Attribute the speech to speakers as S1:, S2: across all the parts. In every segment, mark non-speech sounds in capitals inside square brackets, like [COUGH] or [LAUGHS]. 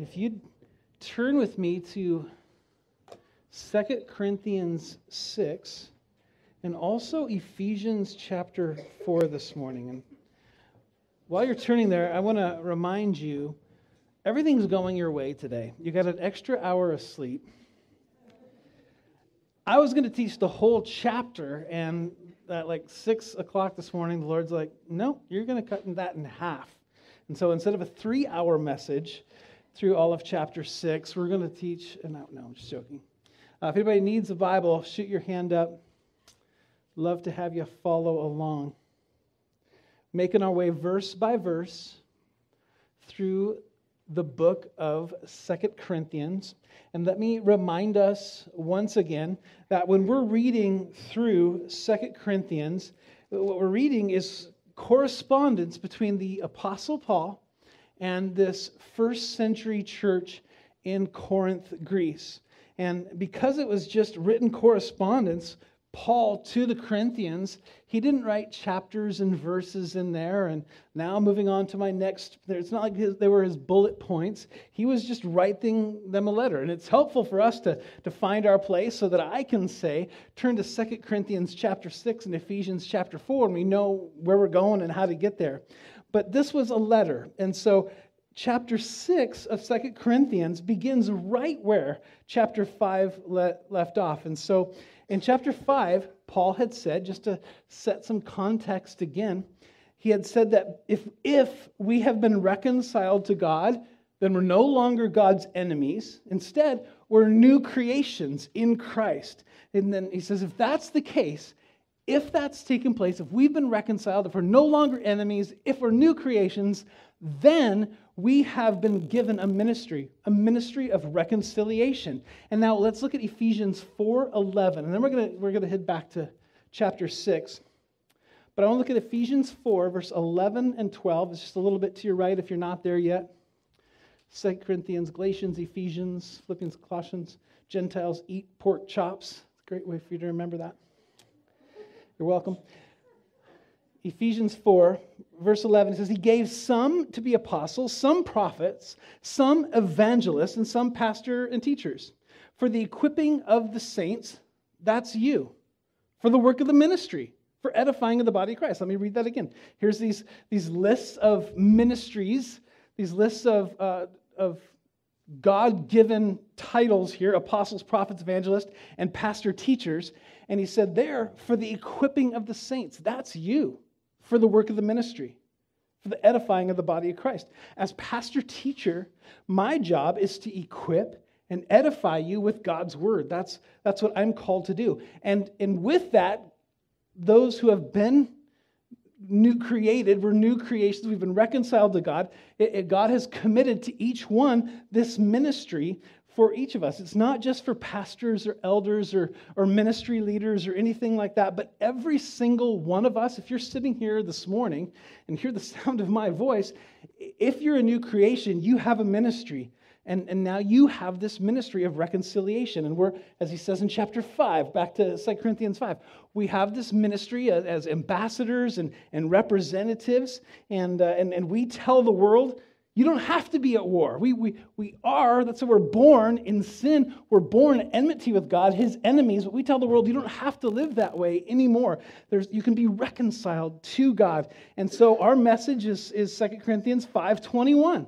S1: If you'd turn with me to 2 Corinthians 6 and also Ephesians chapter 4 this morning. And while you're turning there, I want to remind you everything's going your way today. You got an extra hour of sleep. I was going to teach the whole chapter, and at like 6 o'clock this morning, the Lord's like, no, you're going to cut that in half. And so instead of a three hour message through all of chapter 6, we're going to teach, no, no, I'm just joking. Uh, if anybody needs a Bible, shoot your hand up. Love to have you follow along. Making our way verse by verse through the book of Second Corinthians. And let me remind us once again that when we're reading through Second Corinthians, what we're reading is correspondence between the Apostle Paul and this first century church in Corinth, Greece. And because it was just written correspondence, Paul to the Corinthians, he didn't write chapters and verses in there. And now moving on to my next, it's not like his, they were his bullet points. He was just writing them a letter. And it's helpful for us to, to find our place so that I can say, turn to Second Corinthians chapter 6 and Ephesians chapter 4, and we know where we're going and how to get there. But this was a letter. And so chapter 6 of Second Corinthians begins right where chapter 5 le- left off. And so in chapter 5, Paul had said, just to set some context again, he had said that if, if we have been reconciled to God, then we're no longer God's enemies. Instead, we're new creations in Christ. And then he says, if that's the case, if that's taken place, if we've been reconciled, if we're no longer enemies, if we're new creations, then we have been given a ministry, a ministry of reconciliation. And now let's look at Ephesians 4:11, and then we're gonna we're gonna head back to chapter 6. But I want to look at Ephesians 4, verse 11 and 12. It's just a little bit to your right if you're not there yet. 2 Corinthians, Galatians, Ephesians, Philippians, Colossians, Gentiles eat pork chops. It's a great way for you to remember that. You're welcome. Ephesians 4, verse 11 says, He gave some to be apostles, some prophets, some evangelists, and some pastor and teachers for the equipping of the saints. That's you. For the work of the ministry, for edifying of the body of Christ. Let me read that again. Here's these, these lists of ministries, these lists of, uh, of God given titles here apostles, prophets, evangelists, and pastor teachers. And he said, There, for the equipping of the saints. That's you for the work of the ministry, for the edifying of the body of Christ. As pastor teacher, my job is to equip and edify you with God's word. That's, that's what I'm called to do. And, and with that, those who have been new created, we're new creations, we've been reconciled to God. It, it, God has committed to each one this ministry for each of us. It's not just for pastors or elders or, or ministry leaders or anything like that, but every single one of us, if you're sitting here this morning and hear the [LAUGHS] sound of my voice, if you're a new creation, you have a ministry. And, and now you have this ministry of reconciliation. And we're, as he says in chapter 5, back to 2 Corinthians 5, we have this ministry as, as ambassadors and, and representatives. And, uh, and, and we tell the world you don't have to be at war. We, we, we are, that's why we're born in sin. We're born enmity with God, his enemies. But we tell the world you don't have to live that way anymore. There's, you can be reconciled to God. And so our message is, is 2 Corinthians 5.21.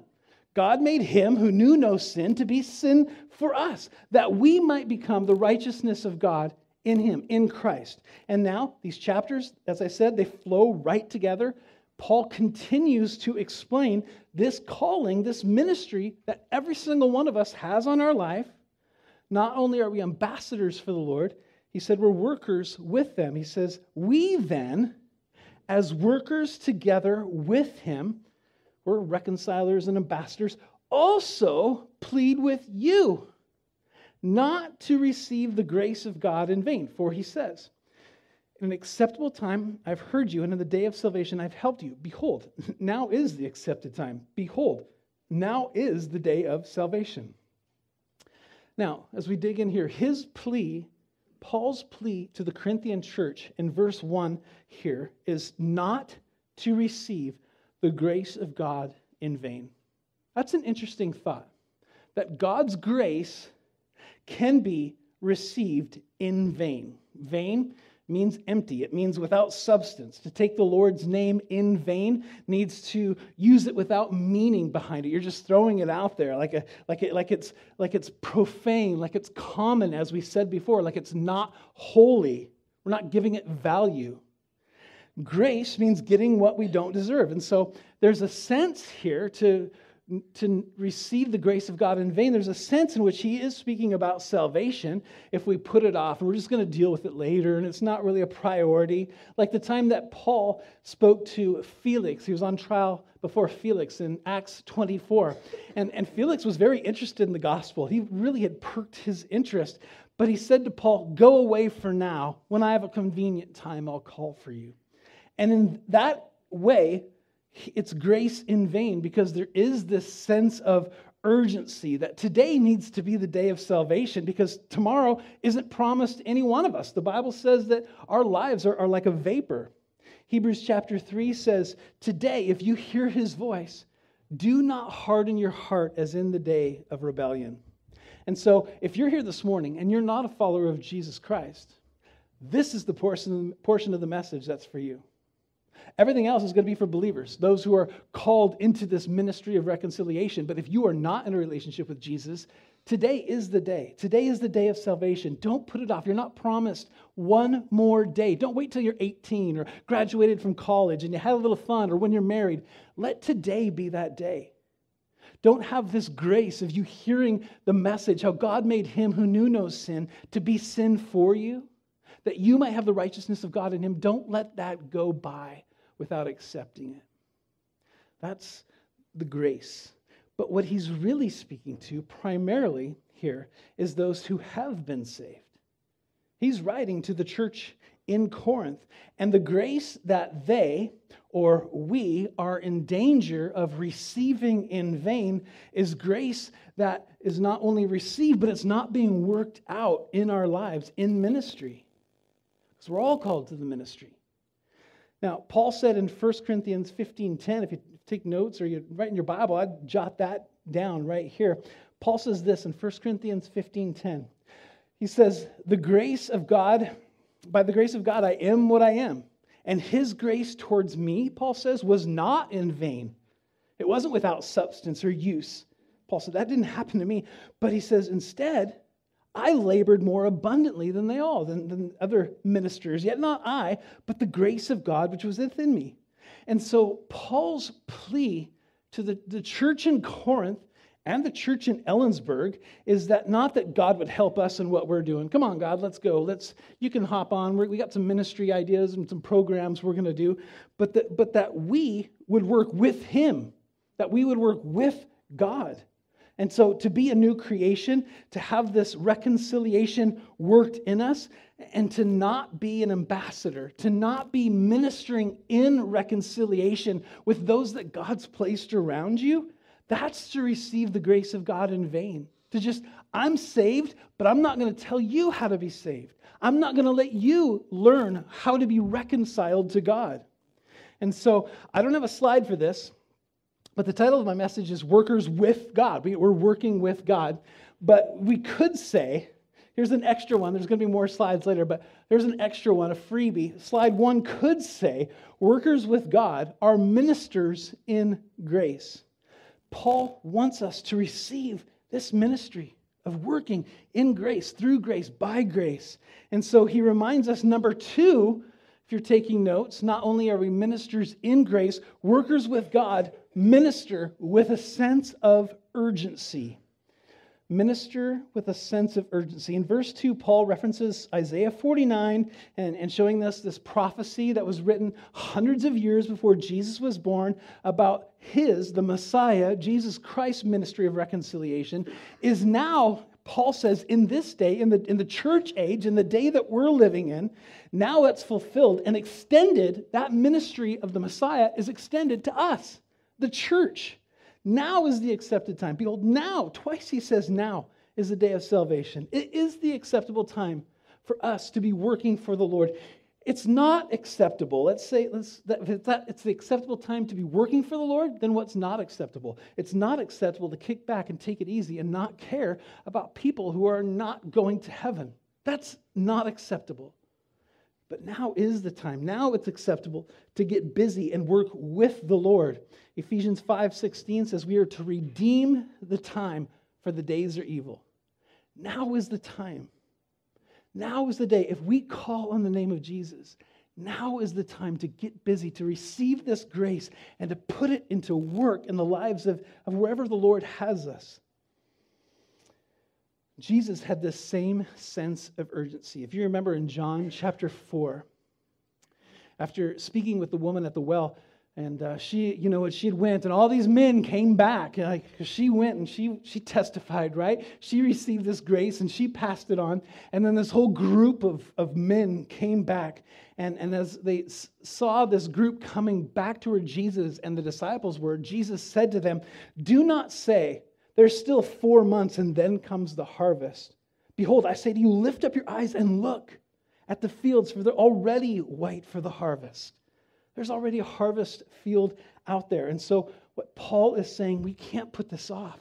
S1: God made him who knew no sin to be sin for us, that we might become the righteousness of God in him, in Christ. And now, these chapters, as I said, they flow right together. Paul continues to explain this calling, this ministry that every single one of us has on our life. Not only are we ambassadors for the Lord, he said we're workers with them. He says, We then, as workers together with him, we're reconcilers and ambassadors, also plead with you not to receive the grace of God in vain. For he says, in an acceptable time, I've heard you, and in the day of salvation, I've helped you. Behold, [LAUGHS] now is the accepted time. Behold, now is the day of salvation. Now, as we dig in here, his plea, Paul's plea to the Corinthian church in verse 1 here is not to receive the grace of God in vain. That's an interesting thought. that God's grace can be received in vain. Vain means empty. It means without substance. To take the Lord's name in vain needs to use it without meaning behind it. You're just throwing it out there like, a, like, it, like, it's, like it's profane, like it's common, as we said before, like it's not holy. We're not giving it value. Grace means getting what we don't deserve. And so there's a sense here to to receive the grace of God in vain, there's a sense in which he is speaking about salvation if we put it off and we're just going to deal with it later and it's not really a priority. Like the time that Paul spoke to Felix, he was on trial before Felix in Acts 24. And, and Felix was very interested in the gospel. He really had perked his interest. But he said to Paul, Go away for now. When I have a convenient time, I'll call for you. And in that way, it's grace in vain because there is this sense of urgency that today needs to be the day of salvation because tomorrow isn't promised to any one of us. The Bible says that our lives are, are like a vapor. Hebrews chapter 3 says, Today, if you hear his voice, do not harden your heart as in the day of rebellion. And so, if you're here this morning and you're not a follower of Jesus Christ, this is the portion, portion of the message that's for you. Everything else is going to be for believers, those who are called into this ministry of reconciliation. But if you are not in a relationship with Jesus, today is the day. Today is the day of salvation. Don't put it off. You're not promised one more day. Don't wait till you're 18 or graduated from college and you had a little fun or when you're married. Let today be that day. Don't have this grace of you hearing the message how God made him who knew no sin to be sin for you, that you might have the righteousness of God in him. Don't let that go by without accepting it. That's the grace. But what he's really speaking to primarily here is those who have been saved. He's writing to the church in Corinth, and the grace that they or we are in danger of receiving in vain is grace that is not only received, but it's not being worked out in our lives in ministry. Because we're all called to the ministry. Now, Paul said in 1 Corinthians 15:10, if you take notes or you write in your Bible, I'd jot that down right here. Paul says this in 1 Corinthians 15:10. He says, "The grace of God, by the grace of God, I am what I am. And his grace towards me, Paul says, was not in vain. It wasn't without substance or use. Paul said, that didn't happen to me. But he says, instead, I labored more abundantly than they all, than, than other ministers, yet not I, but the grace of God which was within me. And so Paul's plea to the, the church in Corinth and the church in Ellensburg is that not that God would help us in what we're doing. Come on, God, let's go. Let's you can hop on. We're, we got some ministry ideas and some programs we're going to do, but but that we would work with Him, that we would work with God. And so to be a new creation, to have this reconciliation worked in us, and to not be an ambassador, to not be ministering in reconciliation with those that God's placed around you, that's to receive the grace of God in vain. To just, I'm saved, but I'm not going to tell you how to be saved. I'm not going to let you learn how to be reconciled to God. And so I don't have a slide for this, but the title of my message is Workers with God. We, are working with God. But we could say, here's an extra one. There's going to be more slides later, but there's an extra one, a freebie. Slide one could say, Workers with God are ministers in grace. Paul wants us to receive this ministry of working in grace, through grace, by grace. And so he reminds us, number two, if you're taking notes, not only are we ministers in grace, workers with God minister with a sense of urgency. Minister with a sense of urgency. In verse 2, Paul references Isaiah 49 and, and showing us this prophecy that was written hundreds of years before Jesus was born about his, the Messiah, Jesus Christ's ministry of reconciliation, is now Paul says, in this day, in the, in the church age, in the day that we're living in, now it's fulfilled and extended. That ministry of the Messiah is extended to us, the church. Now is the accepted time. Behold, now, twice he says now is the day of salvation. It is the acceptable time for us to be working for the Lord. it's not acceptable. Let's say let's, that, that, it's the acceptable time to be working for the Lord, then what's not acceptable? It's not acceptable to kick back and take it easy and not care about people who are not going to heaven. That's not acceptable. But now is the time. Now it's acceptable to get busy and work with the Lord. Ephesians 5:16 says we are to redeem the time for the days are evil. Now is the time. Now is the day. If we call on the name of Jesus, now is the time to get busy, to receive this grace, and to put it into work in the lives of, of wherever the Lord has us. Jesus had this same sense of urgency. If you remember in John chapter 4, after speaking with the woman at the well, and uh, she, you know, she went, and all these men came back. Like she went and she she testified, right? She received this grace and she passed it on. And then this whole group of, of men came back. And, and as they saw this group coming back to where Jesus and the disciples were, Jesus said to them, Do not say, There's still four months and then comes the harvest. Behold, I say to you, lift up your eyes and look at the fields, for they're already white for the harvest. There's already a harvest field out there. And so, what Paul is saying, we can't put this off.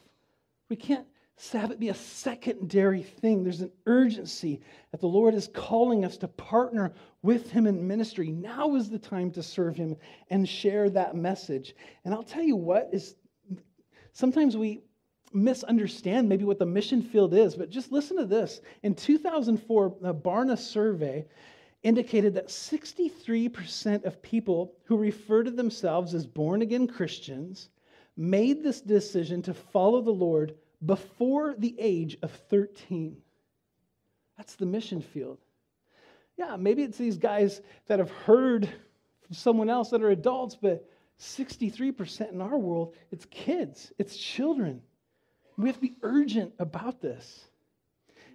S1: We can't it be a secondary thing. There's an urgency that the Lord is calling us to partner with Him in ministry. Now is the time to serve Him and share that message. And I'll tell you what is sometimes we misunderstand maybe what the mission field is, but just listen to this. In 2004, the Barna survey indicated that 63% of people who refer to themselves as born again Christians made this decision to follow the Lord before the age of 13. That's the mission field. Yeah, maybe it's these guys that have heard from someone else that are adults, but 63% in our world, it's kids, it's children. We have to be urgent about this.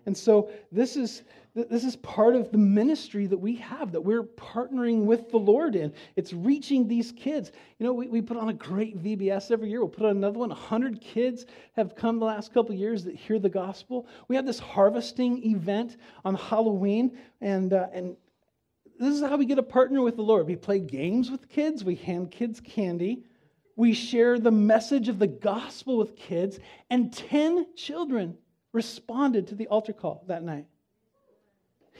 S1: And so this is this is part of the ministry that we have that we're partnering with the Lord in. It's reaching these kids. You know, we, we put on a great VBS every year. We'll put on another one. 100 kids have come the last couple years that hear the gospel. We have this harvesting event on Halloween, and, uh, and this is how we get a partner with the Lord. We play games with kids, we hand kids candy, we share the message of the gospel with kids, and 10 children responded to the altar call that night.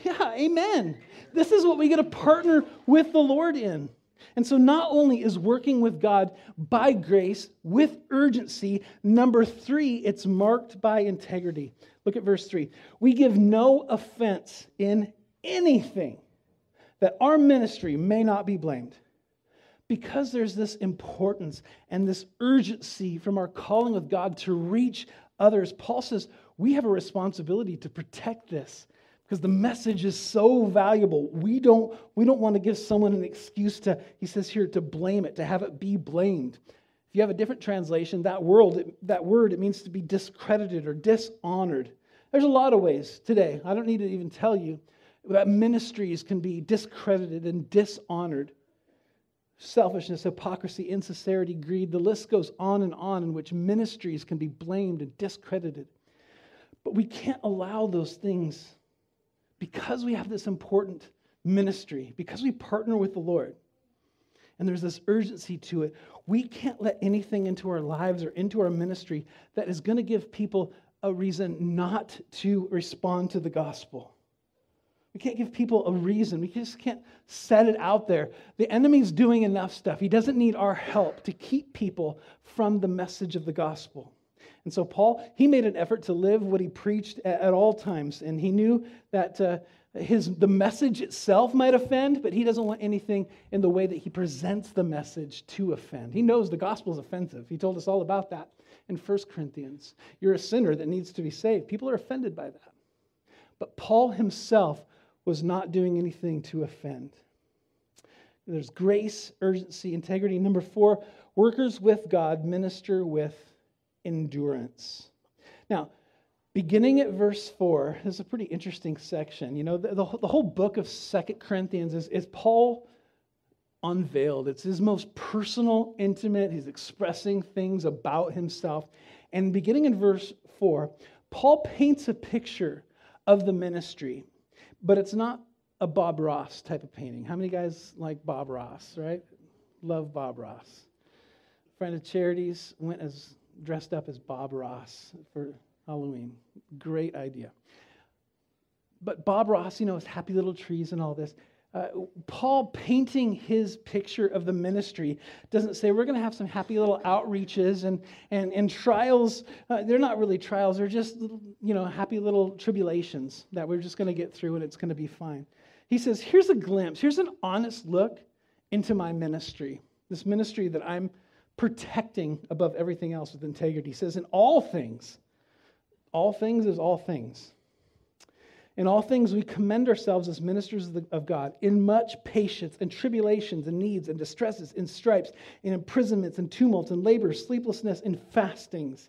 S1: Yeah, amen. This is what we get to partner with the Lord in. And so, not only is working with God by grace with urgency, number three, it's marked by integrity. Look at verse three. We give no offense in anything that our ministry may not be blamed. Because there's this importance and this urgency from our calling with God to reach others, Paul says we have a responsibility to protect this because the message is so valuable. We don't, we don't want to give someone an excuse to, he says here, to blame it, to have it be blamed. If you have a different translation, that, world, that word, it means to be discredited or dishonored. There's a lot of ways today. I don't need to even tell you that ministries can be discredited and dishonored. Selfishness, hypocrisy, insincerity, greed, the list goes on and on in which ministries can be blamed and discredited. But we can't allow those things because we have this important ministry, because we partner with the Lord, and there's this urgency to it, we can't let anything into our lives or into our ministry that is going to give people a reason not to respond to the gospel. We can't give people a reason. We just can't set it out there. The enemy's doing enough stuff. He doesn't need our help to keep people from the message of the gospel. And so, Paul, he made an effort to live what he preached at, at all times. And he knew that uh, his, the message itself might offend, but he doesn't want anything in the way that he presents the message to offend. He knows the gospel is offensive. He told us all about that in 1 Corinthians. You're a sinner that needs to be saved. People are offended by that. But Paul himself was not doing anything to offend. There's grace, urgency, integrity. Number four, workers with God minister with endurance. Now, beginning at verse 4 this is a pretty interesting section. You know, the, the, the whole book of Second Corinthians is, is Paul unveiled. It's his most personal, intimate. He's expressing things about himself. And beginning in verse 4, Paul paints a picture of the ministry, but it's not a Bob Ross type of painting. How many guys like Bob Ross, right? Love Bob Ross. Friend of Charities went as dressed up as Bob Ross for Halloween. Great idea. But Bob Ross, you know, his happy little trees and all this. Uh, Paul painting his picture of the ministry doesn't say we're going to have some happy little outreaches and, and, and trials. Uh, they're not really trials, they're just, you know, happy little tribulations that we're just going to get through and it's going to be fine. He says, here's a glimpse, here's an honest look into my ministry, this ministry that I'm protecting above everything else with integrity. He says, in all things, all things is all things. In all things, we commend ourselves as ministers of, the, of, God in much patience and tribulations and needs and distresses, in stripes, in imprisonments and tumults and labors, sleeplessness and fastings.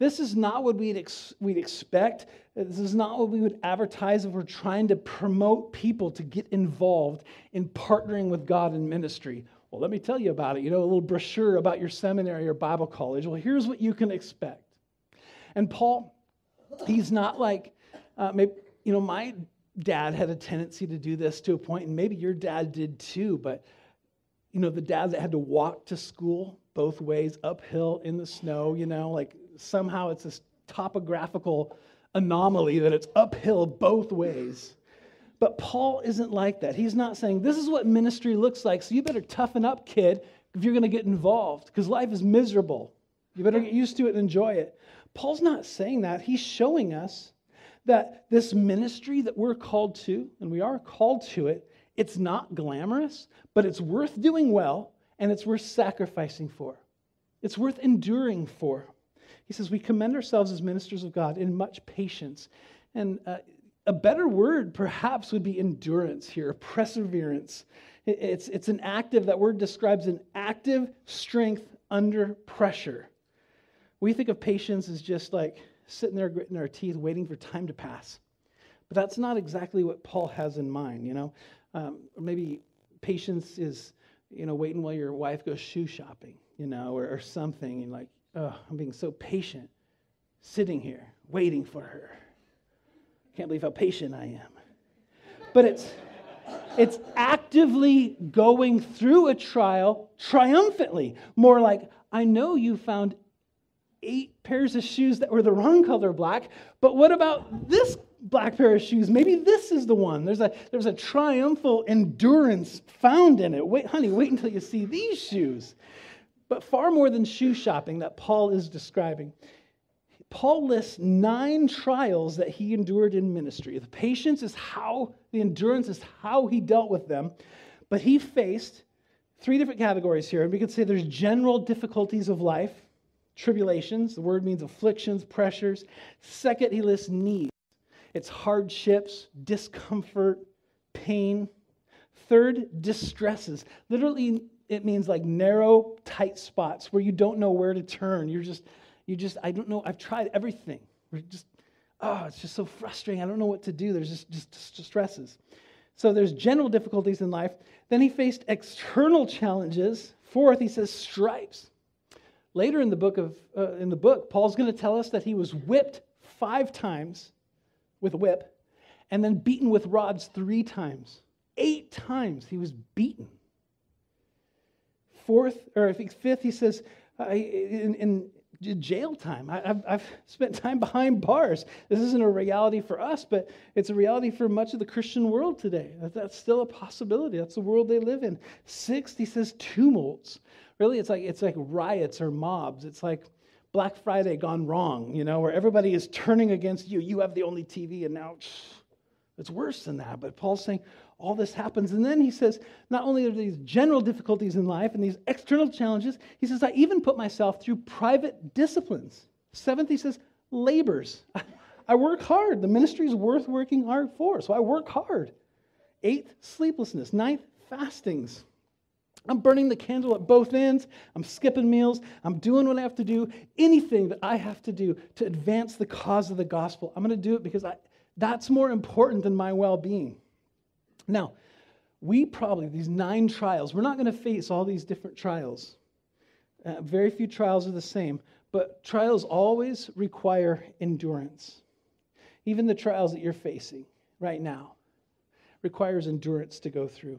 S1: This is not what we'd, ex- we'd expect. This is not what we would advertise if we're trying to promote people to get involved in partnering with God in ministry. Well, let me tell you about it. You know, a little brochure about your seminary or Bible college. Well, here's what you can expect. And Paul, he's not like, uh, maybe, you know, my dad had a tendency to do this to a point, and maybe your dad did too, but you know, the dad that had to walk to school both ways, uphill in the snow, you know, like somehow it's this topographical anomaly that it's uphill both ways. But Paul isn't like that. He's not saying, this is what ministry looks like, so you better toughen up, kid, if you're going to get involved, because life is miserable. You better get used to it and enjoy it. Paul's not saying that. He's showing us that this ministry that we're called to, and we are called to it, it's not glamorous, but it's worth doing well and it's worth sacrificing for. It's worth enduring for. He says, We commend ourselves as ministers of God in much patience. And uh, a better word, perhaps, would be endurance here, perseverance. It's, it's an active, that word describes an active strength under pressure. We think of patience as just like sitting there gritting our teeth, waiting for time to pass. But that's not exactly what Paul has in mind, you know. Um, or maybe patience is, you know, waiting while your wife goes shoe shopping, you know, or, or something. And like, oh, I'm being so patient, sitting here, waiting for her. Can't believe how patient I am. But it's, it's actively going through a trial triumphantly. More like, I know you found eight pairs of shoes that were the wrong color black, but what about this black pair of shoes? Maybe this is the one. There's a, there's a triumphal endurance found in it. Wait, honey, wait until you see these shoes. But far more than shoe shopping that Paul is describing, Paul lists nine trials that he endured in ministry. The patience is how, the endurance is how he dealt with them. But he faced three different categories here. And we could say there's general difficulties of life, tribulations. The word means afflictions, pressures. Second, he lists needs it's hardships, discomfort, pain. Third, distresses. Literally, it means like narrow, tight spots where you don't know where to turn. You're just, you just, I don't know, I've tried everything. We're just, oh, it's just so frustrating. I don't know what to do. There's just, just stresses. So there's general difficulties in life. Then he faced external challenges. Fourth, he says stripes. Later in the book of uh, in the book, Paul's going to tell us that he was whipped five times with a whip, and then beaten with rods three times. Eight times he was beaten. Fourth, or I think fifth, he says, uh, in, in, jail time. I, have I've spent time behind bars. This isn't a reality for us, but it's a reality for much of the Christian world today. That's still a possibility. That's the world they live in. Sixth, he says tumults. Really, it's like it's like riots or mobs. It's like Black Friday gone wrong, you know, where everybody is turning against you. You have the only TV, and now it's worse than that. But Paul's saying all this happens. And then he says, not only are these general difficulties in life and these external challenges, he says, I even put myself through private disciplines. Seventh, he says, labors. [LAUGHS] I work hard. The ministry is worth working hard for, so I work hard. Eighth, sleeplessness. Ninth, fastings. I'm burning the candle at both ends. I'm skipping meals. I'm doing what I have to do. Anything that I have to do to advance the cause of the gospel, I'm going to do it because I, that's more important than my well being. Now, we probably, these nine trials, we're not going to face all these different trials. Uh, very few trials are the same, but trials always require endurance. Even the trials that you're facing right now requires endurance to go through.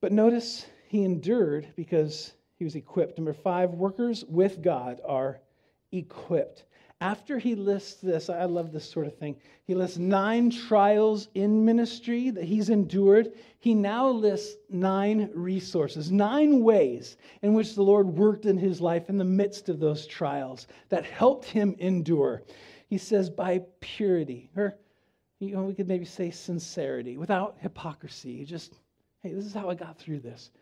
S1: But notice he endured because he was equipped. Number five, workers with God are equipped. After he lists this, I love this sort of thing. He lists nine trials in ministry that he's endured. He now lists nine resources, nine ways in which the Lord worked in his life in the midst of those trials that helped him endure. He says, by purity, or you know, we could maybe say sincerity, without hypocrisy. Just, hey, this is how I got through this.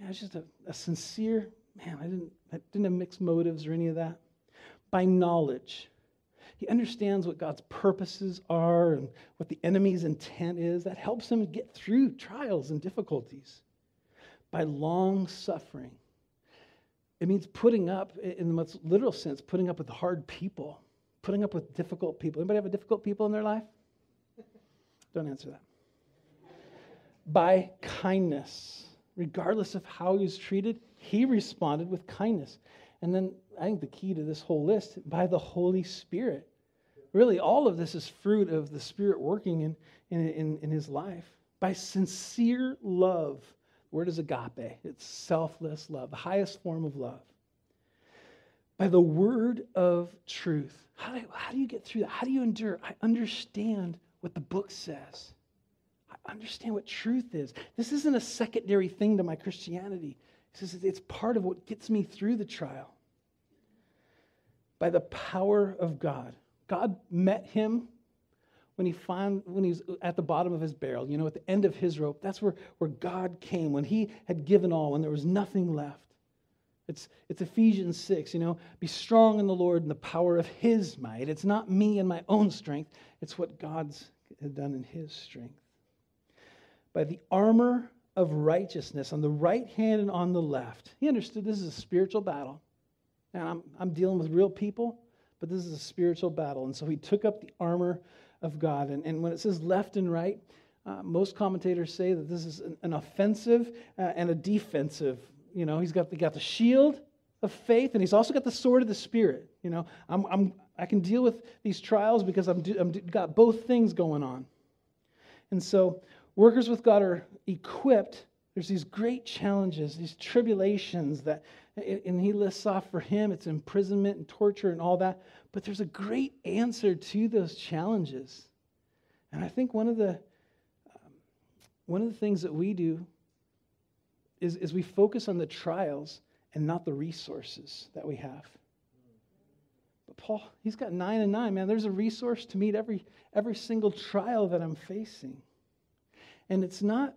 S1: Yeah, it's just a, a sincere, man, I didn't, I didn't have mixed motives or any of that by knowledge. He understands what God's purposes are and what the enemy's intent is. That helps him get through trials and difficulties. By long suffering. It means putting up, in the most literal sense, putting up with hard people, putting up with difficult people. Anybody have a difficult people in their life? [LAUGHS] Don't answer that. By kindness. Regardless of how he was treated, he responded with kindness. And then I think the key to this whole list by the Holy Spirit. Really, all of this is fruit of the Spirit working in, in, in, in his life. By sincere love. Word is agape, it's selfless love, the highest form of love. By the word of truth. How do, how do you get through that? How do you endure? I understand what the book says. I understand what truth is. This isn't a secondary thing to my Christianity. He says it's part of what gets me through the trial. By the power of God. God met him when he found when he was at the bottom of his barrel, you know, at the end of his rope. That's where, where God came, when he had given all, when there was nothing left. It's, it's Ephesians 6, you know, be strong in the Lord and the power of his might. It's not me and my own strength, it's what God's done in his strength. By the armor of righteousness on the right hand and on the left. He understood this is a spiritual battle. And I'm, I'm dealing with real people, but this is a spiritual battle. And so he took up the armor of God. And, and when it says left and right, uh, most commentators say that this is an, an offensive uh, and a defensive. You know, he's got the, got the shield of faith, and he's also got the sword of the Spirit. You know, I'm, I'm, I can deal with these trials because I'm, I'm got both things going on. And so workers with God are equipped. There's these great challenges, these tribulations that, and he lists off for him, it's imprisonment and torture and all that. But there's a great answer to those challenges. And I think one of the um, one of the things that we do is, is we focus on the trials and not the resources that we have. But Paul, he's got nine and nine, man. There's a resource to meet every every single trial that I'm facing. And it's not,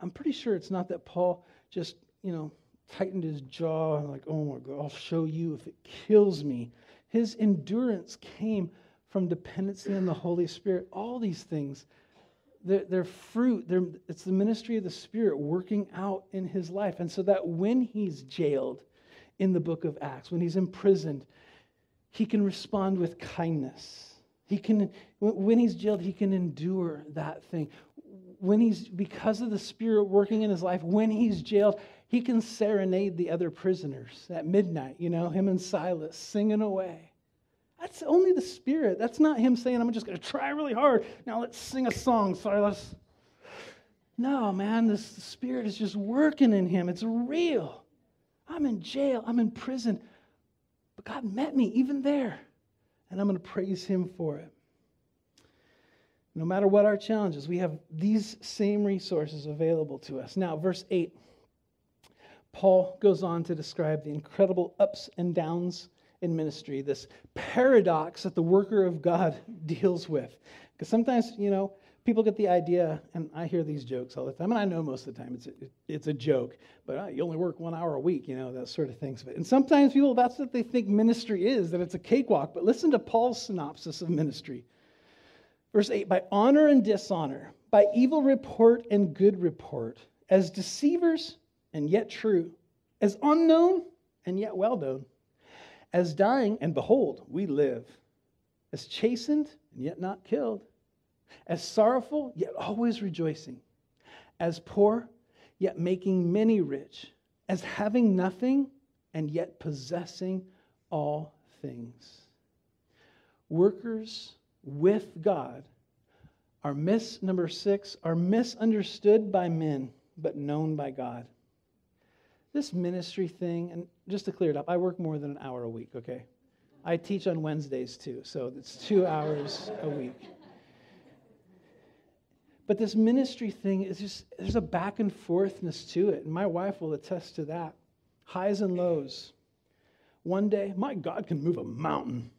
S1: I'm pretty sure it's not that Paul just, you know, tightened his jaw and like, oh my God, I'll show you if it kills me. His endurance came from dependency on the Holy Spirit. All these things, they're, they're fruit. They're, it's the ministry of the Spirit working out in his life. And so that when he's jailed in the book of Acts, when he's imprisoned, he can respond with kindness he can, when he's jailed, he can endure that thing. When he's, because of the Spirit working in his life, when he's jailed, he can serenade the other prisoners at midnight, you know, him and Silas singing away. That's only the Spirit. That's not him saying, I'm just going to try really hard. Now let's sing a song, Silas. No, man, the Spirit is just working in him. It's real. I'm in jail, I'm in prison. But God met me even there and I'm going to praise Him for it. No matter what our challenges, we have these same resources available to us. Now, verse 8, Paul goes on to describe the incredible ups and downs in ministry, this paradox that the worker of God [LAUGHS] deals with. Because sometimes, you know, people get the idea, and I hear these jokes all the time, and I know most of the time it's a, it's a joke, but uh, you only work one hour a week, you know, that sort of things. And sometimes people, that's what they think ministry is, that it's a cakewalk. But listen to Paul's synopsis of ministry. Verse 8 by honor and dishonor, by evil report and good report, as deceivers and yet true, as unknown and yet well known, as dying and behold, we live, as chastened and yet not killed as sorrowful, yet always rejoicing, as poor, yet making many rich, as having nothing, and yet possessing all things. Workers with God are mis number six are misunderstood by men but known by god. This ministry thing and just to clear it up i work more than an hour a week okay? I teach on wednesdays too so it's two hours a week but this ministry thing is just there's a back and forthness to it and my wife will attest to that highs and lows one day my god can move a mountain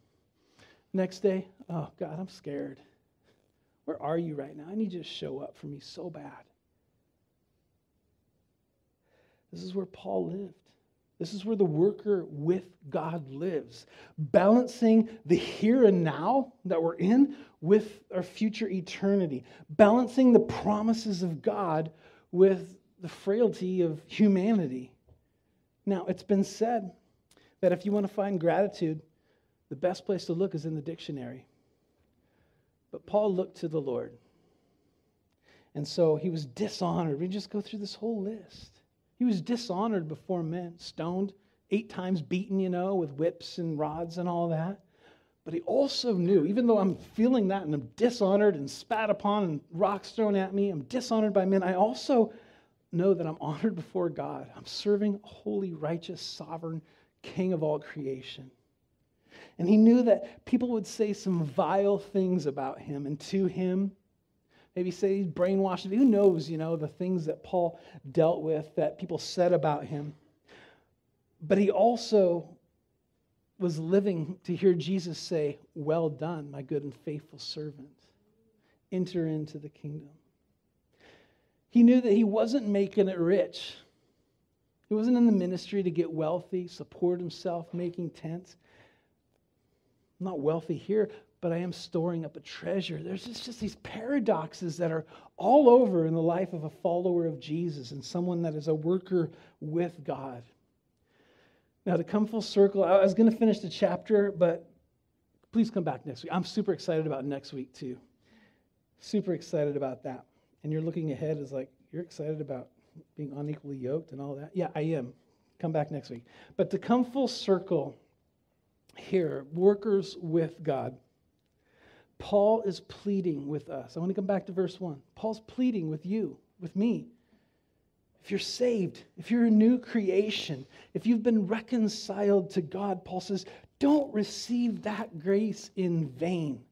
S1: next day oh god i'm scared where are you right now? I need you to show up for me so bad. This is where Paul lived. This is where the worker with God lives, balancing the here and now that we're in with our future eternity, balancing the promises of God with the frailty of humanity. Now, it's been said that if you want to find gratitude, the best place to look is in the dictionary. But Paul looked to the Lord. And so he was dishonored. We just go through this whole list. He was dishonored before men, stoned, eight times beaten, you know, with whips and rods and all that. But he also knew, even though I'm feeling that and I'm dishonored and spat upon and rocks thrown at me, I'm dishonored by men, I also know that I'm honored before God. I'm serving a holy, righteous, sovereign King of all creation. And he knew that people would say some vile things about him and to him. Maybe say he's brainwashed. Who knows, you know, the things that Paul dealt with that people said about him. But he also was living to hear Jesus say, Well done, my good and faithful servant. Enter into the kingdom. He knew that he wasn't making it rich. He wasn't in the ministry to get wealthy, support himself, making tents. I'm not wealthy here, but I am storing up a treasure. There's just, just these paradoxes that are all over in the life of a follower of Jesus and someone that is a worker with God. Now, to come full circle, I was going to finish the chapter, but please come back next week. I'm super excited about next week, too. Super excited about that. And you're looking ahead as like, you're excited about being unequally yoked and all that? Yeah, I am. Come back next week. But to come full circle, here, workers with God. Paul is pleading with us. I want to come back to verse 1. Paul's pleading with you, with me. If you're saved, if you're a new creation, if you've been reconciled to God, Paul says, don't receive that grace in vain.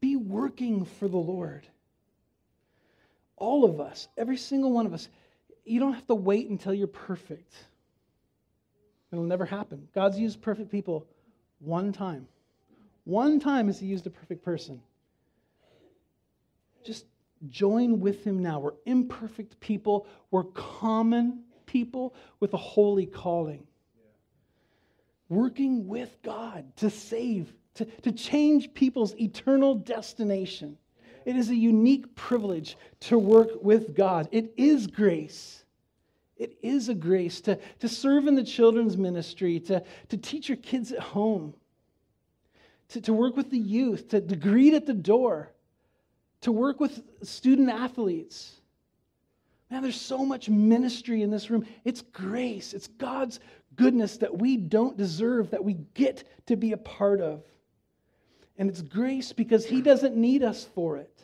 S1: Be working for the Lord. All of us, every single one of us, you don't have to wait until you're perfect. It'll never happen. God's used perfect people one time. One time has he used a perfect person. Just join with him now. We're imperfect people, we're common people with a holy calling. Working with God to save, to, to change people's eternal destination. It is a unique privilege to work with God. It is grace. It is a grace to, to serve in the children's ministry, to, to teach your kids at home, to, to work with the youth, to, to greet at the door, to work with student athletes. Man, there's so much ministry in this room. It's grace, it's God's goodness that we don't deserve, that we get to be a part of. And it's grace because He doesn't need us for it.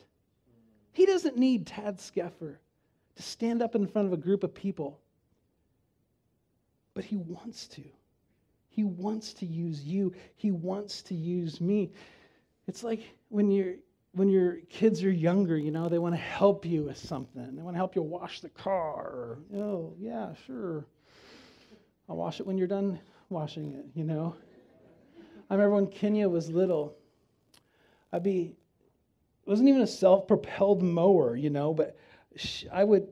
S1: He doesn't need Tadd Scheffer to stand up in front of a group of people but he wants to. He wants to use you. He wants to use me. It's like when you're when your kids are younger, you know, they want to help you with something. They want to help you wash the car. Oh, yeah, sure. I'll wash it when you're done washing it, you know. I remember when Kenya was little, I'd be, it wasn't even a self propelled mower, you know, but I would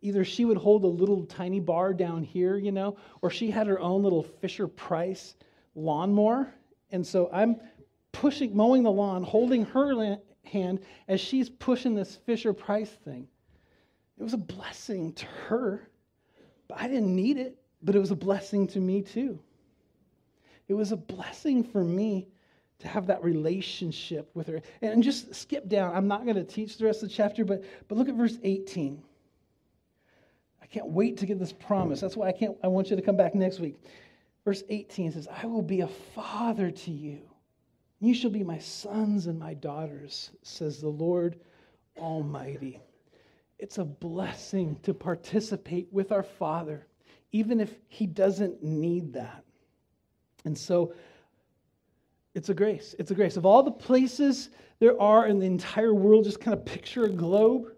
S1: either she would hold a little tiny bar down here, you know, or she had her own little Fisher Price lawnmower. And so I'm pushing, mowing the lawn, holding her hand as she's pushing this Fisher Price thing. It was a blessing to her, but I didn't need it, but it was a blessing to me too. It was a blessing for me to have that relationship with her. And just skip down. I'm not going to teach the rest of the chapter, but, but look at verse 18. Can't wait to get this promise. That's why I can't I want you to come back next week. Verse 18 says, I will be a father to you. You shall be my sons and my daughters, says the Lord Almighty. It's a blessing to participate with our Father, even if He doesn't need that. And so, it's a grace. It's a grace. Of all the places there are in the entire world, just kind of picture a globe.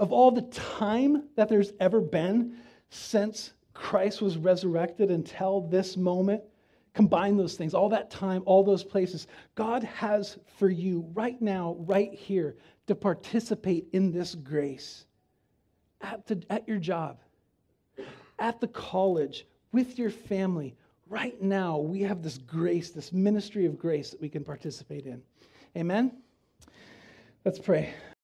S1: Of all the time that there's ever been since Christ was resurrected until this moment, combine those things, all that time, all those places. God has for you right now, right here, to participate in this grace at, the, at your job, at the college, with your family. Right now, we have this grace, this ministry of grace that we can participate in. Amen? Let's pray.